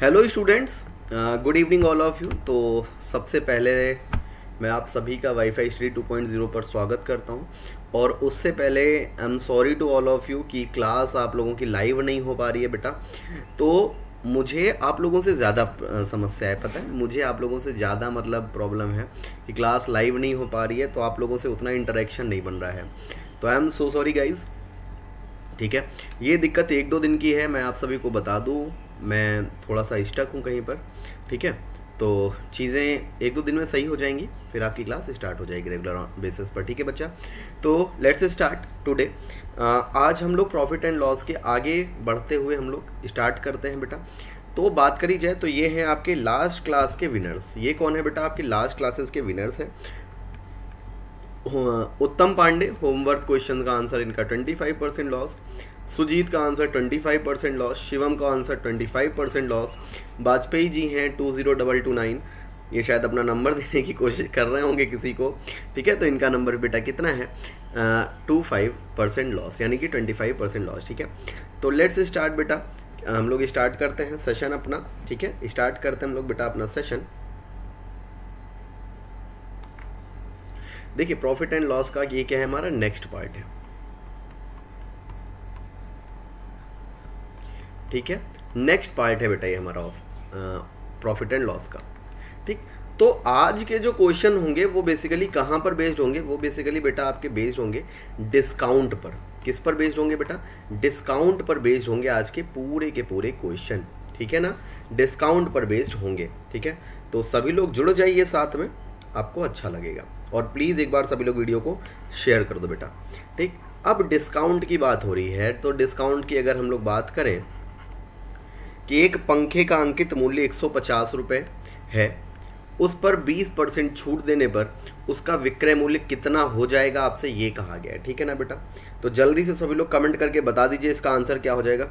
Hello students good evening all of you तो सबसे पहले मैं आप सभी का वाईफाई स्टडी 2.0 पर स्वागत करता हूँ। और उससे पहले I am sorry to all of you कि क्लास आप लोगों की लाइव नहीं हो पा रही है बेटा। तो मुझे आप लोगों से ज़्यादा समस्या है, पता है? मुझे आप लोगों से ज़्यादा मतलब प्रॉब्लम है कि क्लास लाइव नहीं हो पा रही है तो आप लोगों से उतना इंटरेक्शन नहीं बन रहा है। तो I am so sorry guys ठीक है? ये दिक्कत एक दो दिन की है, मैं आप सभी को बता दूँ। मैं थोड़ा सा स्टक हूँ कहीं पर, ठीक है? तो चीज़ें एक दो दिन में सही हो जाएँगी, फिर आपकी क्लास स्टार्ट हो जाएगी रेगुलर बेसिस पर, ठीक है बच्चा? तो लेट्स स्टार्ट टुडे आज हम लोग प्रॉफिट एंड लॉस के आगे बढ़ते हुए हम लोग स्टार्ट करते हैं बेटा। तो बात करी जाए तो ये हैं आपके लास्ट क्लास के विनर्स ये कौन है बेटा आपके लास्ट क्लासेस के विनर्स हैं? उत्तम पांडे होमवर्क क्वेश्चन का आंसर इनका 25 परसेंट लॉस सुजीत का आंसर 25 परसेंट लॉस शिवम का answer 25 percent loss Vajpayee ji हैं two zero double two nine. ये शायद अपना नंबर देने की कोशिश कर रहे होंगे किसी को। ठीक है तो इनका नंबर बेटा कितना है? टू फाइव परसेंट लॉस यानी कि ट्वेंटी फाइव परसेंट लॉस ठीक है? तो लेट्स स्टार्ट बेटा। हम लोग स्टार्ट करते हैं सेशन अपना, ठीक है? स्टार्ट करते हैं हम लोग बेटा अपना सेशन देखिए प्रॉफिट एंड लॉस का ये क्या है, हमारा नेक्स्ट पार्ट है। ठीक है? नेक्स्ट पार्ट है बेटा ये हमारा ऑफ़ प्रॉफिट एंड लॉस का। ठीक? तो आज के जो क्वेश्चन होंगे, वो बेसिकली कहाँ पर बेस्ड होंगे? वो बेसिकली बेटा आपके बेस्ड होंगे डिस्काउंट पर। किस पर बेस्ड होंगे बेटा? डिस्काउंट पर बेस्ड होंगे आज के पूरे के पूरे क्वेश्चन ठीक है ना? डिस्काउंट पर बेस्ड होंगे। ठीक है? तो सभी लोग जुड़ जाइए साथ में, आपको अच्छा लगेगा। और प्लीज़ एक बार सभी लोग वीडियो को शेयर कर दो बेटा। ठीक? अब डिस्काउंट की बात हो रही है तो डिस्काउंट की अगर हम लोग बात करें कि एक पंखे का अंकित मूल्य एक सौ है। उस पर 20 परसेंट छूट देने पर उसका विक्रय मूल्य कितना हो जाएगा, आपसे ये कहा गया है। ठीक है ना बेटा? तो जल्दी से सभी लोग कमेंट करके बता दीजिए इसका आंसर क्या हो जाएगा।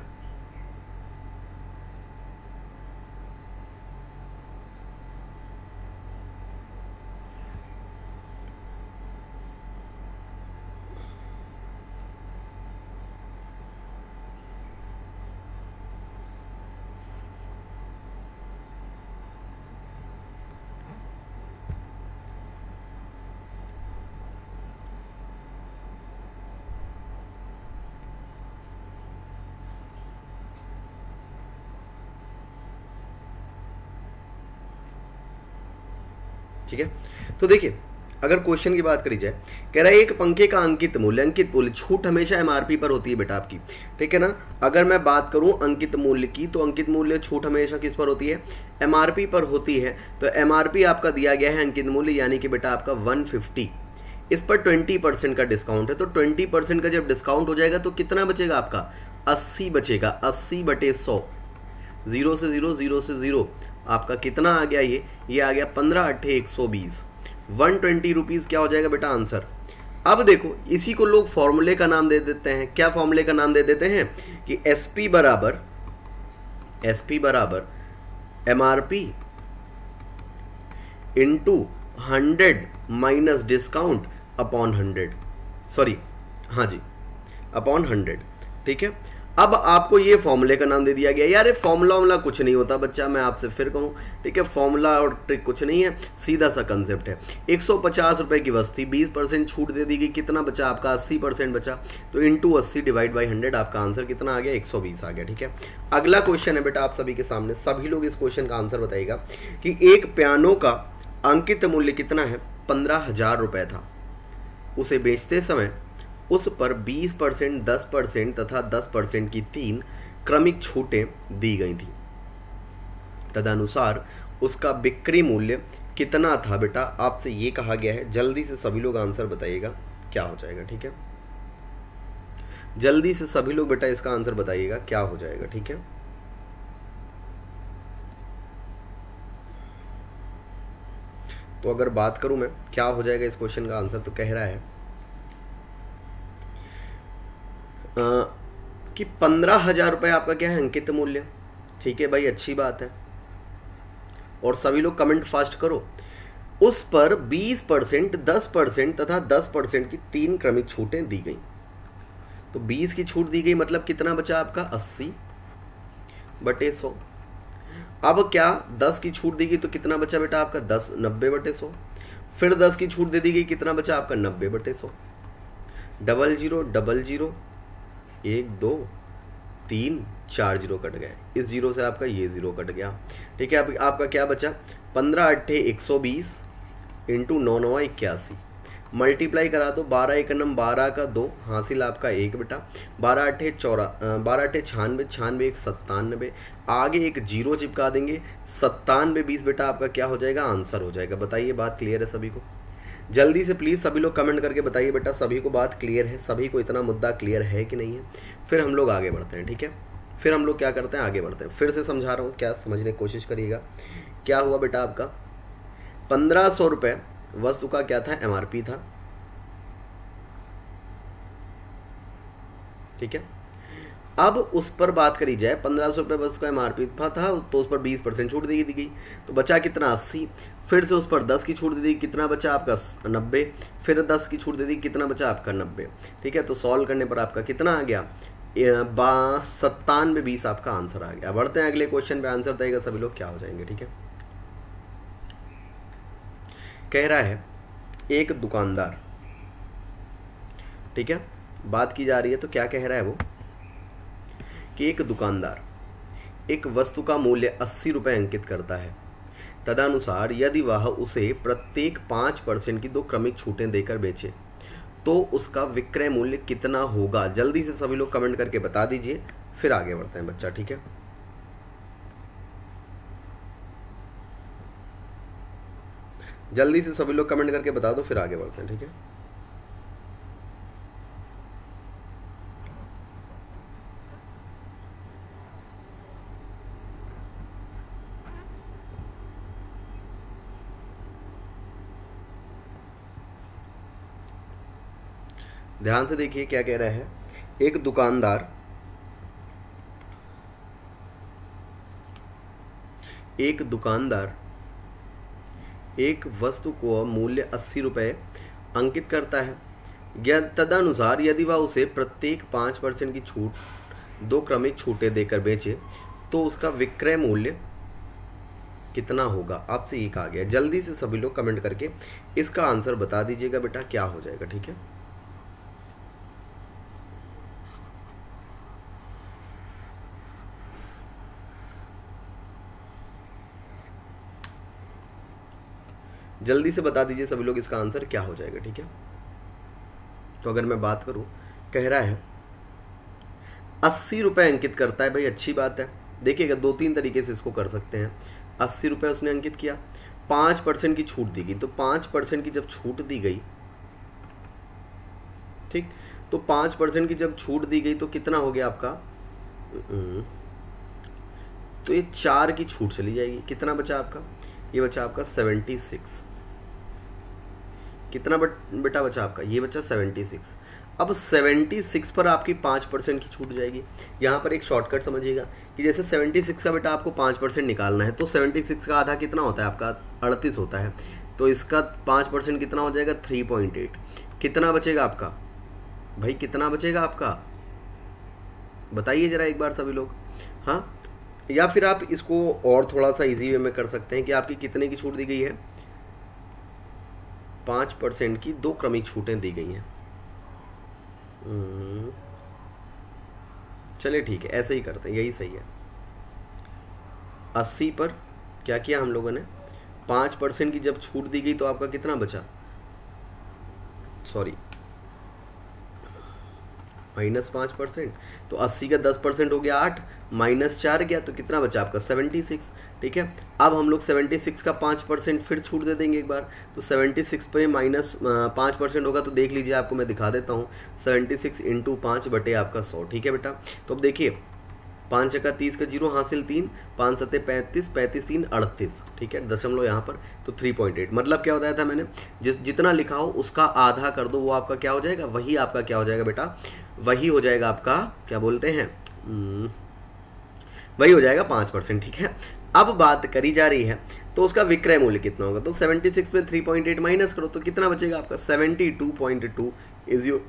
ठीक है? तो देखिए, अगर क्वेश्चन की बात करी जाए, कह रहा है एक पंखे का अंकित मूल्य अंकित मूल्य, छूट हमेशा एमआरपी पर होती है बेटा आपकी। ठीक है ना? अगर मैं बात करूँ अंकित मूल्य की तो अंकित मूल्य छूट हमेशा किस पर होती है? एमआरपी पर होती है। तो एमआरपी आपका दिया गया है अंकित मूल्य, यानी कि बेटा आपका 150 इस पर 20 परसेंट का डिस्काउंट है। तो 20 परसेंट का जब डिस्काउंट हो जाएगा तो कितना बचेगा आपका? 80 बचेगा। 80 बटे सौ। ज़ीरो से ज़ीरो ज़ीरो से ज़ीरो आपका कितना आ गया ये? ये आ गया पंद्रह अट्ठे एक सौ बीस। वन ट्वेंटी रुपीज़ क्या हो जाएगा बेटा आंसर? अब देखो, इसी को लोग फॉर्मूले का नाम दे देते हैं। क्या फॉर्मूले का नाम दे देते हैं? कि एस पी बराबर एस पी बराबर M R P into hundred minus discount upon hundred sorry हाँ जी अपॉन हंड्रेड ठीक है? अब आपको ये फॉर्मूले का नाम दे दिया गया। यार, ये फॉर्मूला वॉमूला कुछ नहीं होता बच्चा, मैं आपसे फिर कहूँ, ठीक है? फॉर्मूला और ट्रिक कुछ नहीं है, सीधा सा कंसेप्ट है। एक सौ की वस्ती बीस परसेंट छूट दे दी गई, कितना बचा आपका? अस्सी परसेंट बचा। तो इंटू अस्सी डिवाइड बाई हंड्रेड आपका आंसर कितना आ गया? एक सौ बीस आ गया, ठीक है? अगला क्वेश्चन है बेटा आप सभी के सामने, सभी लोग इस क्वेश्चन का आंसर बताएगा कि एक पियानो का अंकित मूल्य कितना है? पंद्रह हज़ार रुपये था। उसे बेचते समय उस पर 20 परसेंट, दस परसेंट तथा 10 परसेंट की तीन क्रमिक छूटें दी गई थी। तदनुसार उसका बिक्री मूल्य कितना था बेटा? आपसे ये कहा गया है। जल्दी से सभी लोग आंसर बताइएगा, क्या हो जाएगा, ठीक है? जल्दी से सभी लोग बेटा इसका आंसर बताइएगा, क्या हो जाएगा, ठीक है? तो अगर बात करूँ मैं, क्या हो जाएगा इस क्वेश्चन का आंसर तो कह रहा है कि पंद्रह हज़ार रुपये आपका क्या है अंकित मूल्य? ठीक है भाई, अच्छी बात है। और सभी लोग कमेंट फास्ट करो। उस पर 20 परसेंट, दस परसेंट तथा 10 परसेंट की तीन क्रमिक छूटें दी गई। तो 20 की छूट दी गई मतलब कितना बचा आपका? 80 बटे सौ। अब क्या दस की छूट दी गई तो कितना बचा बेटा आपका? दस, नब्बे बटे सौ। फिर दस की छूट दे दी गई, कितना बचा आपका? नब्बे बटे सौ। Double zero double zero. एक दो तीन चार ज़ीरो कट गए। इस ज़ीरो से आपका ये ज़ीरो कट गया। ठीक है आप, आपका क्या बचा? पंद्रह अट्ठे एक सौ बीस इंटू नौ नौ इक्यासी। मल्टीप्लाई करा दो बारह एक नम बारह का दो हासिल आपका एक बेटा। बारह अट्ठे चौरा बारह अट्ठे छानवे छानवे एक सत्तानबे। आगे एक ज़ीरो चिपका देंगे सत्तानवे बीस बेटा आपका क्या हो जाएगा? आंसर हो जाएगा। बताइए बात क्लियर है सभी को? जल्दी से प्लीज़ सभी लोग कमेंट करके बताइए बेटा, सभी को बात क्लियर है, सभी को इतना मुद्दा क्लियर है कि नहीं है? फिर हम लोग आगे बढ़ते हैं, ठीक है? फिर हम लोग क्या करते हैं? आगे बढ़ते हैं। फिर से समझा रहा हूँ, क्या समझने की कोशिश करिएगा। क्या हुआ बेटा आपका? पंद्रह सौ रुपये वस्तु का क्या था? एमआरपी था। ठीक है? अब उस पर बात करी जाए, पंद्रह सौ रुपये वस्तु का एमआरपी था तो उस पर बीस परसेंट छूट दी गई। तो बचा कितना? अस्सी। फिर से उस पर दस की छूट दे दी, कितना बचा आपका? नब्बे। फिर दस की छूट दे दी, कितना बचा आपका? नब्बे। ठीक है तो सॉल्व करने पर आपका कितना आ गया? बा, सत्तानवे बीस आपका आंसर आ गया। बढ़ते हैं अगले क्वेश्चन पे, आंसर देगा सभी लोग, क्या हो जाएँगे, ठीक है? कह रहा है, एक दुकानदार। ठीक है, बात की जा रही है तो क्या कह रहा है वो? कि एक दुकानदार एक वस्तु का मूल्य अस्सी रुपये अंकित करता है। तदनुसार यदि वह उसे प्रत्येक पाँच परसेंट की दो क्रमिक छूटें देकर बेचे तो उसका विक्रय मूल्य कितना होगा? जल्दी से सभी लोग कमेंट करके बता दीजिए। फिर आगे बढ़ते हैं बच्चा, ठीक है? जल्दी से सभी लोग कमेंट करके बता दो, फिर आगे बढ़ते हैं, ठीक है? ध्यान से देखिए क्या कह रहा है। एक दुकानदार एक दुकानदार, एक वस्तु को मूल्य अस्सी रुपये अंकित करता है। या तदनुसार यदि वह उसे प्रत्येक पाँच परसेंट की छूट, दो क्रमिक छूटें देकर बेचे तो उसका विक्रय मूल्य कितना होगा? आपसे ये कहा गया। जल्दी से सभी लोग कमेंट करके इसका आंसर बता दीजिएगा बेटा, क्या हो जाएगा, ठीक है? जल्दी से बता दीजिए सभी लोग इसका आंसर क्या हो जाएगा, ठीक है? तो अगर मैं बात करूँ, कह रहा है, अस्सी रुपये अंकित करता है, भाई अच्छी बात है। देखिएगा दो तीन तरीके से इसको कर सकते हैं। अस्सी रुपये उसने अंकित किया, पाँच परसेंट की छूट दी गई। तो पाँच परसेंट की जब छूट दी गई, ठीक? तो पाँच परसेंट की जब छूट दी गई तो कितना हो गया आपका? तो ये चार की छूट चली जाएगी। कितना बचा आपका? ये बचा आपका सेवेंटी सिक्स। कितना बट, बेटा बचा आपका? ये बचा सेवेंटी सिक्स अब सेवेंटी सिक्स पर आपकी पाँच परसेंट की छूट जाएगी। यहाँ पर एक शॉर्टकट समझिएगा कि जैसे सेवेंटी सिक्स का बेटा आपको पाँच परसेंट निकालना है तो सेवेंटी सिक्स का आधा कितना होता है आपका? अड़तीस होता है। तो इसका पाँच परसेंट कितना हो जाएगा? थ्री पॉइंट एट कितना बचेगा आपका? भाई, कितना बचेगा आपका? बताइए ज़रा एक बार सभी लोग। हाँ? या फिर आप इसको और थोड़ा सा इजी वे में कर सकते हैं कि आपकी कितने की छूट दी गई है? पाँच परसेंट की दो क्रमिक छूटें दी गई हैं। चले चलिए ठीक है, ऐसे ही करते हैं, यही सही है। अस्सी पर क्या किया हम लोगों ने? पाँच परसेंट की जब छूट दी गई तो आपका कितना बचा? सॉरी माइनस पाँच परसेंट तो अस्सी का दस परसेंट हो गया आठ, माइनस चार गया तो कितना बचा आपका? सेवेंटी सिक्स, ठीक है? अब हम लोग सेवेंटी सिक्स का पाँच परसेंट फिर छूट दे देंगे एक बार। तो सेवेंटी सिक्स पे माइनस पाँच परसेंट होगा तो देख लीजिए, आपको मैं दिखा देता हूँ। सेवेंटी सिक्स इंटू पाँच बटे आपका सौ, ठीक है बेटा? तो अब देखिए, पाँच का तीस का ज़ीरो, हासिल तीन, पाँच सत्ते पैंतीस पैंतीस तीन, अड़तीस, ठीक है? दशमलव यहाँ पर तो थ्री पॉइंट एट मतलब क्या बताया था मैंने? जिस, जितना लिखा हो, उसका आधा कर दो, वो आपका क्या हो जाएगा? वही आपका क्या हो जाएगा बेटा? वही हो जाएगा आपका क्या बोलते हैं? हम्म, वही हो जाएगा पाँच परसेंट ठीक है? अब बात करी जा रही है तो उसका विक्रय मूल्य कितना होगा? तो 76 में 3.8 माइनस करो तो कितना बचेगा आपका? 72.2 इज़ योर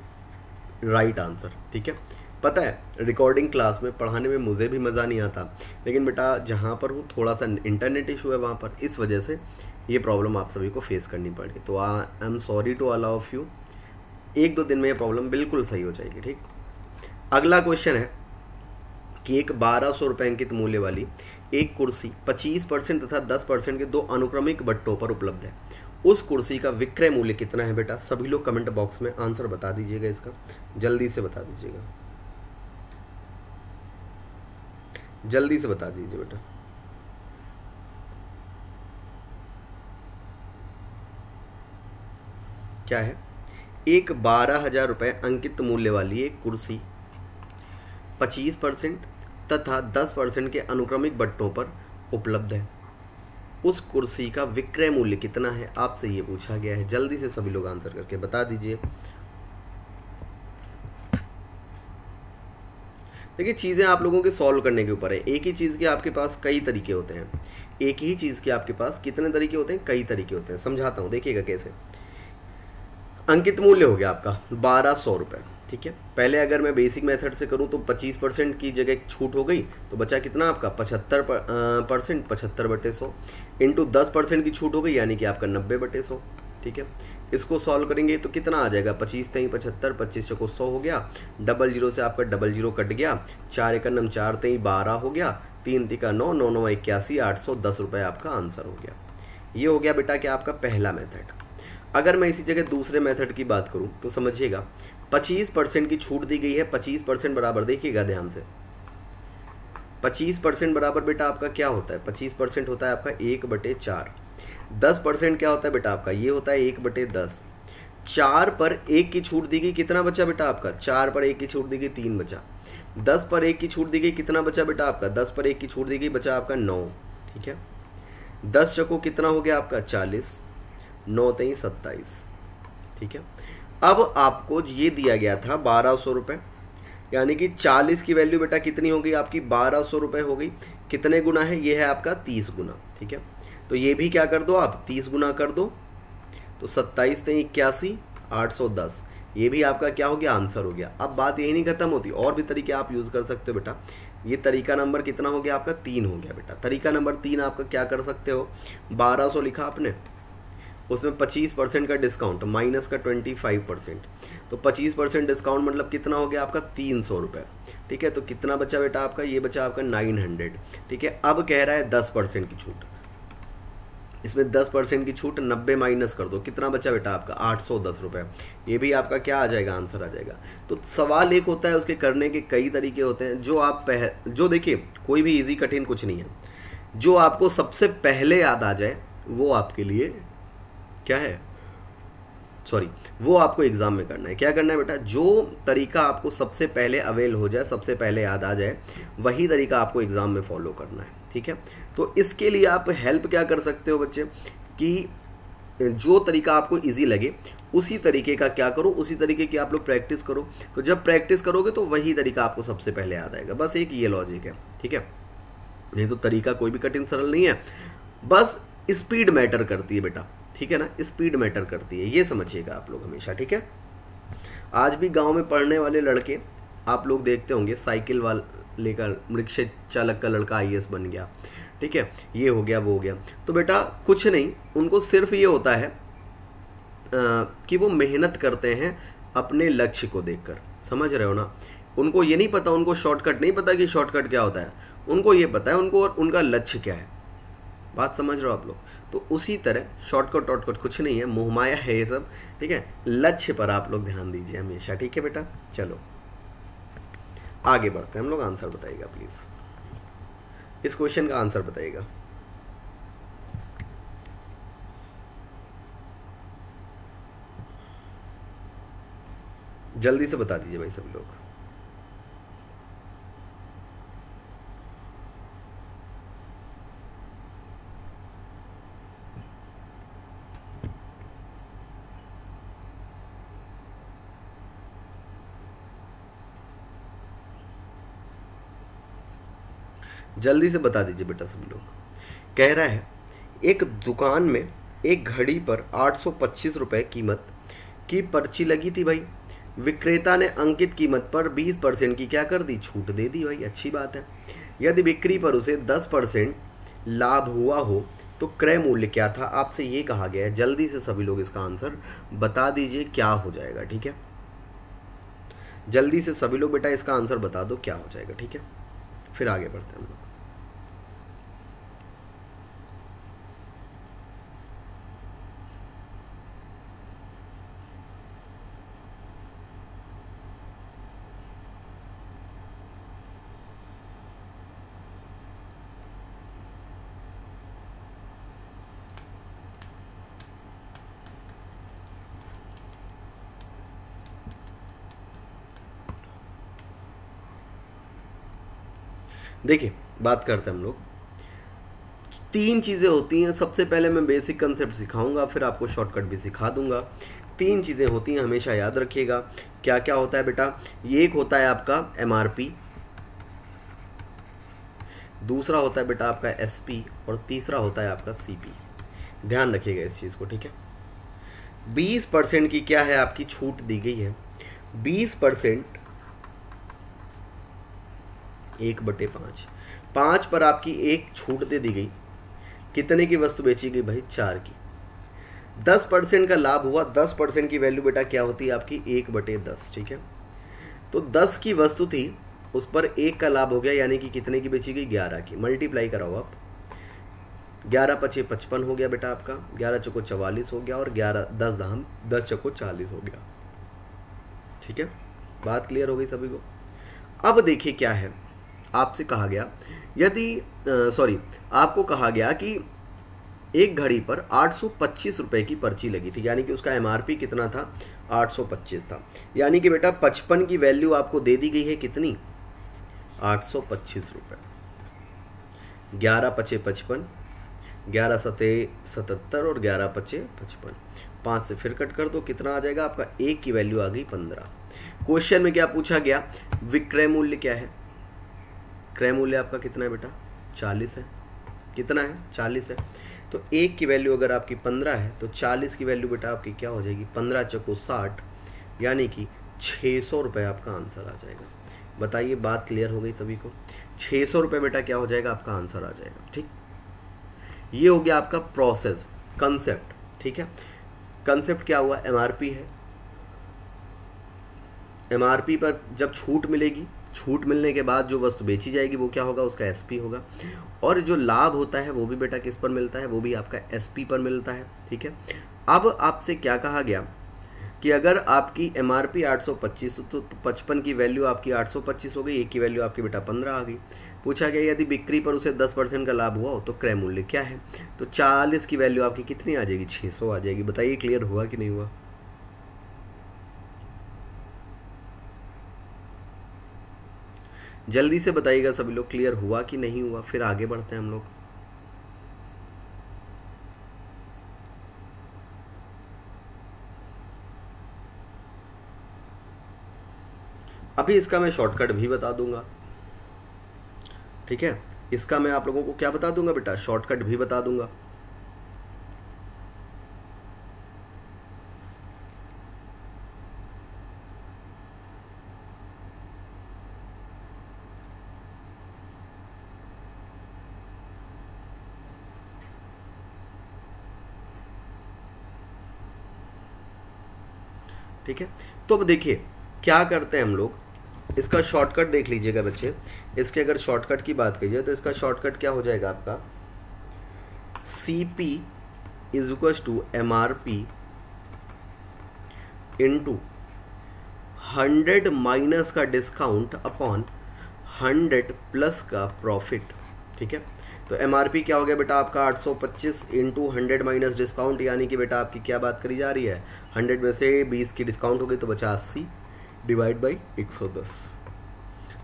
राइट आंसर ठीक है? पता है रिकॉर्डिंग क्लास में पढ़ाने में मुझे भी मज़ा नहीं आता लेकिन बेटा जहाँ पर हूँ थोड़ा सा इंटरनेट इशू है वहाँ पर इस वजह से ये प्रॉब्लम आप सभी को फेस करनी पड़ी तो I am sorry to allow of you एक दो दिन में ये प्रॉब्लम बिल्कुल सही हो जाएगी, ठीक? अगला क्वेश्चन है कि एक बारह सौ रुपये अंकित मूल्य वाली एक कुर्सी 25 परसेंट तथा 10 परसेंट के दो अनुक्रमिक बट्टों पर उपलब्ध है। उस कुर्सी का विक्रय मूल्य कितना है बेटा? सभी लोग कमेंट बॉक्स में आंसर बता दीजिएगा इसका। जल्दी से बता दीजिएगा। जल्दी से बता दीजिए बेटा। क्या है? एक बारह हज़ार रुपये अंकित मूल्य वाली एक कुर्सी, पच्चीस परसेंट तथा दस परसेंट के अनुक्रमिक बट्टों पर उपलब्ध है। उस कुर्सी का विक्रय मूल्य कितना है, आपसे ये पूछा गया है। जल्दी से सभी लोग आंसर करके बता दीजिए। देखिए, चीज़ें आप लोगों के सॉल्व करने के ऊपर है। एक ही चीज़ के आपके पास कई तरीके होते हैं। एक ही चीज़ के आपके पास कितने तरीके होते हैं? कई तरीके होते हैं। समझाता हूँ, देखिएगा कैसे। अंकित मूल्य हो गया आपका बारह सौ रुपये ठीक है? पहले अगर मैं बेसिक मेथड से करूँ तो पच्चीस परसेंट की जगह छूट हो गई तो बचा कितना आपका? पचहत्तर परसेंट, पचहत्तर बटे सौ। इंटू दस परसेंट की छूट हो गई, यानी कि आपका नब्बे बटे सौ, ठीक है? इसको सॉल्व करेंगे तो कितना आ जाएगा? पच्चीस तई पचहत्तर, पच्चीस चको सौ हो गया। डबल ज़ीरो से आपका डबल ज़ीरो कट गया। चार एक नम चार तई बारह हो गया। तीन तिका नौ नौ नौ इक्यासी, आठ सौ दस रुपये आपका आंसर हो गया। ये हो गया बेटा कि आपका पहला मेथड अगर मैं इसी जगह दूसरे मेथड की बात करूँ तो समझिएगा, पच्चीस परसेंट की छूट दी गई है, पच्चीस परसेंट बराबर देखिएगा ध्यान से। पच्चीस परसेंट बराबर बेटा आपका क्या होता है? पच्चीस परसेंट होता है आपका एक बटे चार। दस परसेंट क्या होता है बेटा आपका? ये होता है एक बटे दस। चार पर एक की छूट दी गई, कितना बचा बेटा आपका? चार पर एक की छूट दी गई, तीन बचा। दस पर एक की छूट दी गई, कितना बचा बेटा आपका? दस पर एक की छूट दी गई, बचा आपका नौ। ठीक है? दस चको कितना हो गया आपका? चालीस। नौ, तेईस, सत्ताईस। ठीक है? अब आपको ये दिया गया था बारह सौ रुपये यानी कि चालीस की वैल्यू बेटा कितनी हो गई आपकी? बारह सौ रुपये हो गई। कितने गुना है? ये है आपका तीस गुना। ठीक है? तो ये भी क्या कर दो आप? तीस गुना कर दो। तो सत्ताईस, तेईस, इक्यासी, आठ सौ दस। ये भी आपका क्या हो गया? आंसर हो गया। अब बात यही नहीं खत्म होती। और भी तरीके आप यूज़ कर सकते हो बेटा। ये तरीका नंबर कितना हो गया आपका? तीन हो गया बेटा। तरीका नंबर तीन आपका क्या कर सकते हो? बारह सौ लिखा आपने। उसमें पच्चीस परसेंट का डिस्काउंट माइनस का ट्वेंटी फाइव परसेंट। तो पच्चीस परसेंट डिस्काउंट मतलब कितना हो गया आपका? तीन सौ रुपये ठीक है? तो कितना बचा बेटा आपका? ये बचा आपका नाइन हंड्रेड ठीक है? अब कह रहा है दस परसेंट की छूट। इसमें दस परसेंट की छूट, नब्बे माइनस कर दो। कितना बचा बेटा आपका? आठ सौ दस रुपये ये भी आपका क्या आ जाएगा? आंसर आ जाएगा। तो सवाल एक होता है उसके करने के कई तरीके होते हैं। जो आप पह, जो देखिए, कोई भी इजी कठिन कुछ नहीं है। जो आपको सबसे पहले याद आ जाए, वो आपके लिए क्या है? सॉरी वो आपको एग्ज़ाम में करना है। क्या करना है बेटा? जो तरीका आपको सबसे पहले अवेल हो जाए, सबसे पहले याद आ जाए, वही तरीका आपको एग्ज़ाम में फॉलो करना है, ठीक है? तो इसके लिए आप हेल्प क्या कर सकते हो बच्चे? कि जो तरीका आपको इजी लगे, उसी तरीके का क्या करो, उसी तरीके की आप लोग प्रैक्टिस करो। तो जब प्रैक्टिस करोगे तो वही तरीका आपको सबसे पहले याद आएगा। बस एक ये लॉजिक है, ठीक है? नहीं तो तरीका कोई भी कठिन सरल नहीं है। बस स्पीड मैटर करती है बेटा। ठीक है ना? स्पीड मैटर करती है ये समझिएगा आप लोग हमेशा ठीक है? आज भी गाँव में पढ़ने वाले लड़के आप लोग देखते होंगे साइकिल वाल लेकर रिक्शे चालक का लड़का आईएस बन गया ठीक है? ये हो गया वो हो गया। तो बेटा कुछ नहीं उनको सिर्फ़ ये होता है आ, कि वो मेहनत करते हैं अपने लक्ष्य को देखकर समझ रहे हो ना? उनको ये नहीं पता उनको शॉर्टकट नहीं पता कि शॉर्टकट क्या होता है। उनको ये पता है उनको और उनका लक्ष्य क्या है। बात समझ रहे हो आप लोग? तो उसी तरह शॉर्टकट वॉर्टकट कुछ नहीं है मुहमाया है ये सब, ठीक है? लक्ष्य पर आप लोग ध्यान दीजिए हमेशा, ठीक है बेटा? चलो। आगे बढ़ते हैं, हम लोग आंसर बताइएगा प्लीज़ इस क्वेश्चन का आंसर बताइएगा। जल्दी से बता दीजिए भाई सब लोग। जल्दी से बता दीजिए बेटा सब लोग। कह रहा है, एक दुकान में एक घड़ी पर आठ सौ पच्चीस रुपये कीमत की पर्ची लगी थी भाई। विक्रेता ने अंकित कीमत पर 20 परसेंट की क्या कर दी? छूट दे दी भाई, अच्छी बात है। यदि बिक्री पर उसे 10 परसेंट लाभ हुआ हो तो क्रय मूल्य क्या था? आपसे ये कहा गया है। जल्दी से सभी लोग इसका आंसर बता दीजिए, क्या हो जाएगा, ठीक है? जल्दी से सभी लोग बेटा इसका आंसर बता दो, क्या हो जाएगा, ठीक है? फिर आगे बढ़ते हैं हम लोग। देखिए, बात करते हैं हम लोग। तीन चीज़ें होती हैं। सबसे पहले मैं बेसिक कंसेप्ट सिखाऊँगा, फिर आपको शॉर्टकट भी सिखा दूँगा। तीन चीज़ें होती हैं, हमेशा याद रखिएगा। क्या क्या होता है बेटा? ये एक होता है आपका एमआरपी दूसरा होता है बेटा आपका एसपी और तीसरा होता है आपका सीपी ध्यान रखिएगा इस चीज़ को, ठीक है? बीस परसेंट की क्या है आपकी छूट दी गई है? बीस परसेंट एक बटे पाँच। पाँच पर आपकी एक छूट दे दी गई। कितने की वस्तु बेची गई भाई? चार की। दस परसेंट का लाभ हुआ। दस परसेंट की वैल्यू बेटा क्या होती है? आपकी एक बटे दस, ठीक है? तो दस की वस्तु थी, उस पर एक का लाभ हो गया, यानी कि कितने की बेची गई? ग्यारह की। मल्टीप्लाई कराओ आप। ग्यारह पचे पचपन हो गया बेटा आपका। ग्यारह चौको चवालीस हो गया और ग्यारह, दस धाम दस चौको चालीस हो गया। ठीक है? बात क्लियर हो गई सभी को? अब देखिए क्या है। आपसे कहा गया, यदि सॉरी आपको कहा गया कि एक घड़ी पर आठ सौ रुपए की पर्ची लगी थी, यानी कि उसका एमआरपी कितना था? 825 था। यानी कि बेटा 55 की वैल्यू आपको दे दी गई है कितनी? आठ सौ पच्चीस रुपये ग्यारह पचे पचपन, ग्यारह सते सतहत्तर और ग्यारह पचे पचपन। पाँच से फिर कट कर दो, कितना आ जाएगा? आपका एक की वैल्यू आ गई पंद्रह। क्वेश्चन में क्या पूछा गया? विक्रय मूल्य क्या है? क्रय मूल्य आपका कितना है बेटा? चालीस है। कितना है? चालीस है। तो एक की वैल्यू अगर आपकी पंद्रह है तो चालीस की वैल्यू बेटा आपकी क्या हो जाएगी? पंद्रह चको साठ, यानी कि छः सौ रुपये आपका आंसर आ जाएगा। बताइए, बात क्लियर हो गई सभी को? छः सौ रुपये बेटा क्या हो जाएगा? आपका आंसर आ जाएगा, ठीक? ये हो गया आपका प्रोसेस कंसेप्ट ठीक है? कंसेप्ट क्या हुआ? एमआरपी है। एमआरपी पर जब छूट मिलेगी छूट मिलने के बाद जो वस्तु बेची जाएगी, वो क्या होगा? उसका एसपी होगा। और जो लाभ होता है, वो भी बेटा किस पर मिलता है? वो भी आपका एसपी पर मिलता है, ठीक है? अब आपसे क्या कहा गया कि अगर आपकी एम आर पी आठ सौ पच्चीस तो पचपन की वैल्यू आपकी आठ सौ पच्चीस हो गई, एक की वैल्यू आपकी बेटा पंद्रह आ गई। पूछा गया, यदि बिक्री पर उसे दस परसेंट का लाभ हुआ हो तो क्रय मूल्य क्या है? तो चालीस की वैल्यू आपकी कितनी आ जाएगी? छः सौ आ जाएगी। बताइए क्लियर हुआ कि नहीं हुआ? जल्दी से बताइएगा सभी लोग क्लियर हुआ कि नहीं हुआ, फिर आगे बढ़ते हैं हम लोग। अभी इसका मैं शॉर्टकट भी बता दूँगा। ठीक है? इसका मैं आप लोगों को क्या बता दूँगा बेटा? शॉर्टकट भी बता दूँगा। ठीक है? तो अब देखिए, क्या करते हैं हम लोग? इसका शॉर्टकट देख लीजिएगा बच्चे। इसके अगर शॉर्टकट की बात कीजिए तो इसका शॉर्टकट क्या हो जाएगा आपका? C P is equal to M R P into hundred minus का डिस्काउंट अपॉन हंड्रेड प्लस का प्रॉफिट ठीक है? तो एमआरपी क्या हो गया बेटा? आपका 825 सौ पच्चीस इंटू हंड्रेड माइनस डिस्काउंट यानी कि बेटा आपकी क्या बात करी जा रही है? 100 में से 20 की डिस्काउंट हो गई तो बचा अस्सी डिवाइड बाई 110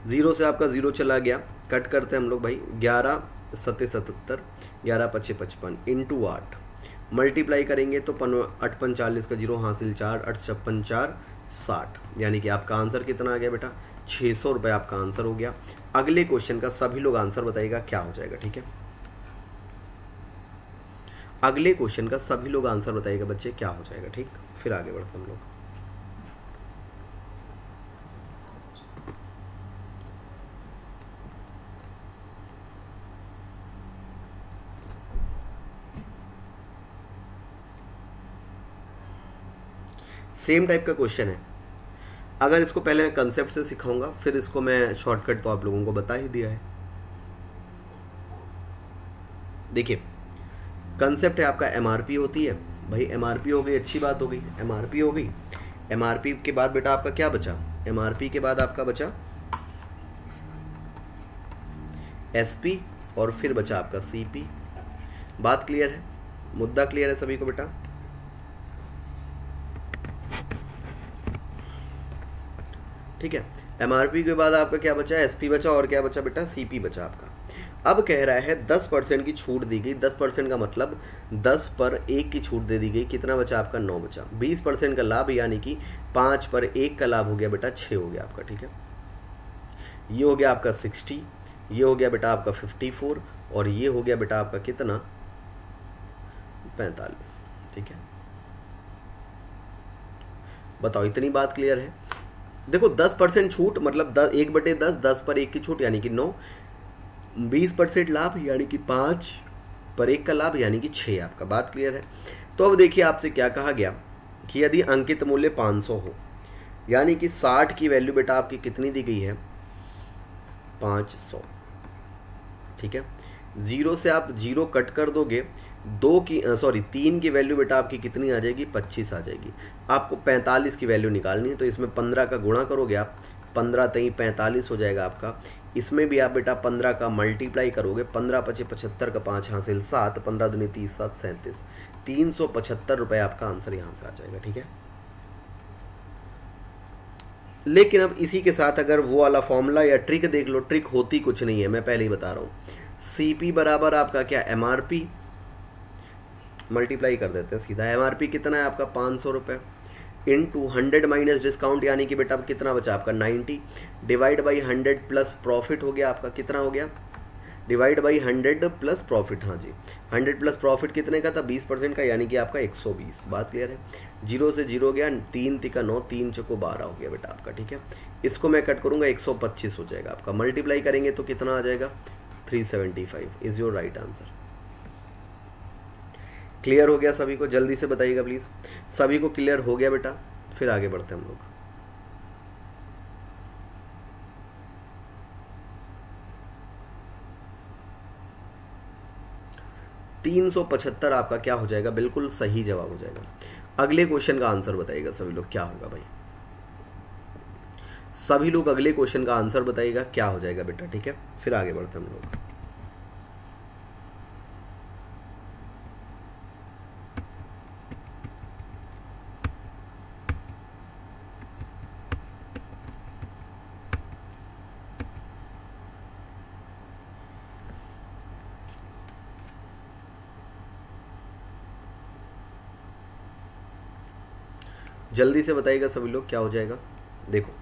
ज़ीरो से आपका ज़ीरो चला गया। कट करते हैं हम लोग भाई। ग्यारह सत्य सतहत्तर, ग्यारह पच्चे पचपन इंटू आठ। मल्टीप्लाई करेंगे तो पन अठ पंचालीस का ज़ीरो हासिल चार अठ छप्पन चार, साठ। यानी कि आपका आंसर कितना आ गया बेटा? छः सौ रुपये आपका आंसर हो गया। अगले क्वेश्चन का सभी लोग आंसर बताइएगा, क्या हो जाएगा, ठीक है? अगले क्वेश्चन का सभी लोग आंसर बताइएगा बच्चे, क्या हो जाएगा, ठीक? फिर आगे बढ़ते हम लोग। सेम टाइप का क्वेश्चन है। अगर इसको पहले मैं कंसेप्ट से सिखाऊँगा, फिर इसको मैं शॉर्टकट तो आप लोगों को बता ही दिया है। देखिए कंसेप्ट है आपका एमआरपी होती है। भाई एमआरपी हो गई, अच्छी बात हो गई। एमआरपी हो गई। एमआरपी के बाद बेटा आपका क्या बचा? एमआरपी के बाद आपका बचा एसपी और फिर बचा आपका सीपी बात क्लियर है? मुद्दा क्लियर है सभी को बेटा? ठीक है? एमआरपी के बाद आपका क्या बचा एसपी बचा और क्या बचा बेटा? सीपी बचा आपका। अब कह रहा है दस परसेंट की छूट दी गई। दस परसेंट का मतलब दस पर एक की छूट दे दी गई। कितना बचा आपका? नौ बचा। बीस परसेंट का लाभ यानी कि पाँच पर एक का लाभ हो गया बेटा छः हो गया आपका, ठीक है? ये हो गया आपका सिक्सटी, ये हो गया बेटा आपका फिफ्टी फोर और ये हो गया बेटा आपका कितना? पैंतालीस, ठीक है? बताओ, इतनी बात क्लियर है? देखो, दस परसेंट छूट मतलब दस एक बटे दस दस पर एक की छूट, यानी कि नौ। बीस परसेंट लाभ, यानी कि पाँच पर एक का लाभ, यानी कि छः आपका बात क्लियर है। तो अब देखिए आपसे क्या कहा गया कि यदि अंकित मूल्य पाँच सौ हो, यानी कि साठ की वैल्यू बेटा आपकी कितनी दी गई है? पाँच सौ। ठीक है? ज़ीरो से आप ज़ीरो कट कर दोगे दो की सॉरी तीन की वैल्यू बेटा आपकी कितनी आ जाएगी? पच्चीस आ जाएगी। आपको पैंतालीस की वैल्यू निकालनी है तो इसमें पंद्रह का गुणा करोगे आप, पंद्रह तई पैंतालीस हो जाएगा आपका। इसमें भी आप बेटा पंद्रह का मल्टीप्लाई करोगे, पंद्रह पचे पचहत्तर का पाँच हासिल सात, पंद्रह दुनी तीस, सात सैंतीस। तीन सौ पचहत्तर रुपये आपका आंसर यहाँ से आ जाएगा, ठीक है? लेकिन अब इसी के साथ अगर वो वाला फॉर्मूला या ट्रिक देख लो ट्रिक होती कुछ नहीं है, मैं पहले ही बता रहा हूँ। सी पी बराबर आपका क्या? एम आर पी मल्टीप्लाई कर देते हैं सीधा। एमआरपी कितना है आपका? पाँच सौ रुपये into hundred minus discount यानी कि बेटा कितना बचा आपका? Ninety. Divide by hundred plus profit हो गया आपका। कितना हो गया? Divide by hundred plus profit हाँ जी। हंड्रेड प्लस प्रॉफिट कितने का था? बीस परसेंट का, यानी कि आपका एक सौ बीस। बात क्लियर है? ज़ीरो से ज़ीरो गया, तीन तिका नौ, तीन चको बारह हो गया बेटा आपका, ठीक है? इसको मैं कट करूँगा, एक सौ पच्चीस हो जाएगा आपका। मल्टीप्लाई करेंगे तो कितना आ जाएगा? Three seventy five is your right answer clear हो गया सभी को? जल्दी से बताइएगा प्लीज़ सभी को क्लियर हो गया बेटा? फिर आगे बढ़ते हम लोग। तीन सौ पचहत्तर आपका क्या हो जाएगा? बिल्कुल सही जवाब हो जाएगा। अगले क्वेश्चन का आंसर बताइएगा सभी लोग, क्या होगा भाई? सभी लोग अगले क्वेश्चन का आंसर बताइएगा, क्या हो जाएगा बेटा? ठीक है? फिर आगे बढ़ते हम लोग। जल्दी से बताइएगा सभी लोग क्या हो जाएगा। देखो।